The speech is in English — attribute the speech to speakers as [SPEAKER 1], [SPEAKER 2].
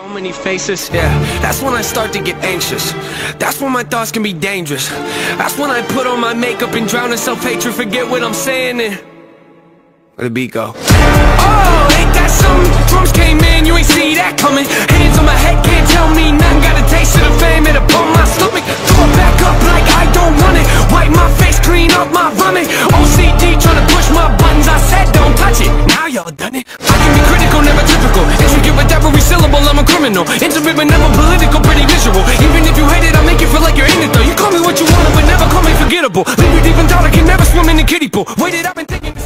[SPEAKER 1] So many faces, yeah, that's when I start to get anxious. That's when my thoughts can be dangerous. That's when I put on my makeup and drown in self-hatred, forget what I'm saying and... Where the beat go? Oh, ain't that something? Drums came in, you ain't see that coming. Hands on my head, can't tell me nothing. Got a taste of the fame, it upon my stomach. Throw it back up like I don't want it. Wipe my face, clean up my vomit. OCD trying to push my buttons, I said don't touch it. Now y'all done it. A criminal. Intimate but never political, pretty visual. Even if you hate it, I make you feel like you're in it though. You call me what you want, but never call me forgettable. Leave you deep in thought, I can never swim in the kiddie pool. Waited up been thinking.